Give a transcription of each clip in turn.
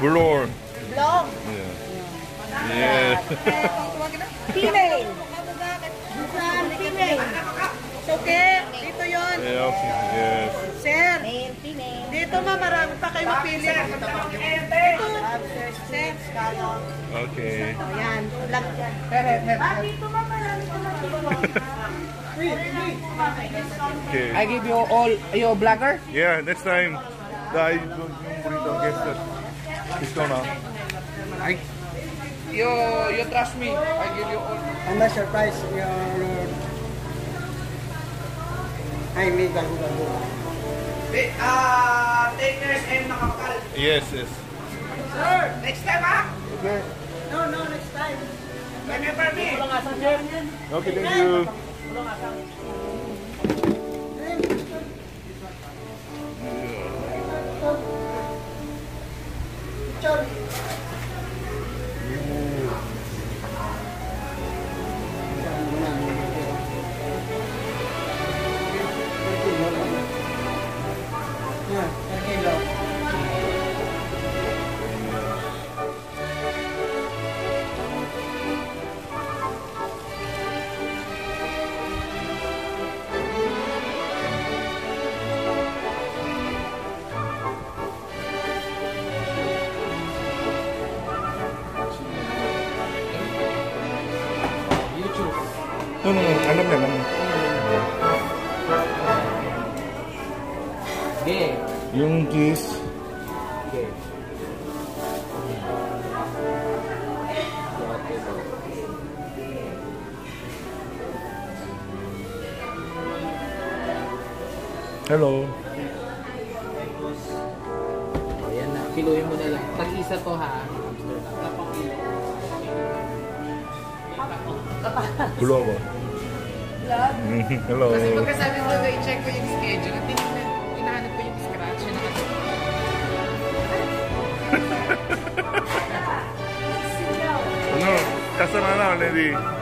Blur. Blog. Yeah. Yeah. Female. Female. It's okay. Dito yun. Yes. Yes. Sir. Dito ma, marami pa kayo mapili. Tagalog. Okay. Ayan, vlog Okay. I give you all, you a blogger? Yeah, next time. I don't burrito guess that. It's. I, you, you trust me. I give you all. How much your price? Your, your, I mean, gago. Uh, ah, takers and nakapakal. Yes, yes. Sir, next time ah. No, no, next time. Remember me. Okay, thank you. Nun, nun, nun. Alam na, alam na. Game. Yung kiss. Game. Hello. Ayan na. Kiloin mo na lang. Tag-isa to ha. Tapang kilo. Gulo ako. Love? Hello. Kasi pagkasabi mo i-check ko yung schedule, tinignan, hinahanap ko yung scratch. Yun ako. no, ano? kasama na ako, lady.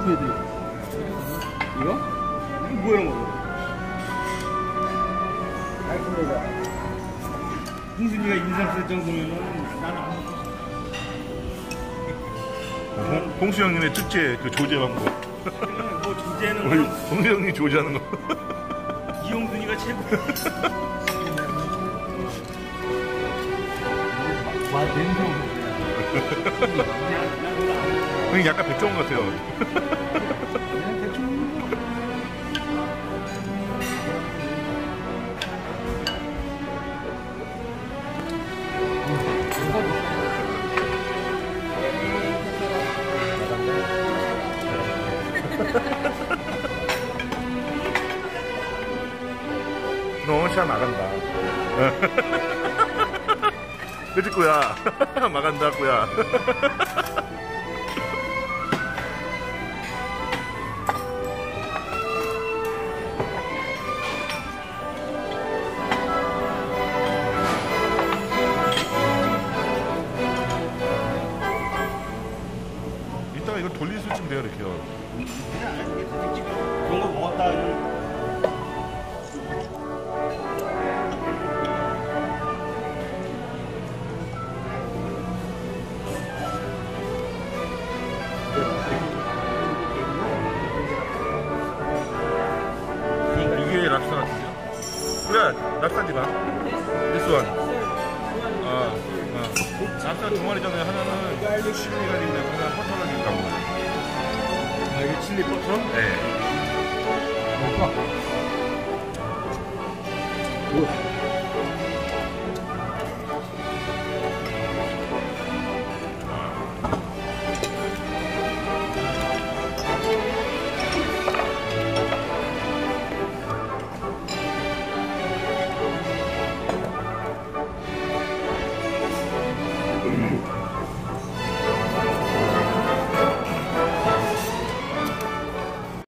Already. 이거? 이거 뭐야 뭐? 홍순이가 인상 쓸 정도면은 나는 안 먹고 홍- 홍수 형님의 특제 그 조제 방법. 뭐 우리 그냥 홍수 형님 조제하는 거. 이홍순이가 최고. 형님 약간 백종원 같아요. 너차 나간다. 그치 꾸야 나간다 꾸야. 이따가 이거 돌릴 수 있으면 돼요 이렇게요. 그런 거 먹었다. 이런 이게 랍스터 같은데요? 그래, 랍스터인지 봐. This one. 어, 어. 랍스터 두 마리잖아요. 하나는 칠리 갈린데 하나 버터 갈린 거. 아, 이게 칠리 버터? 네. 오.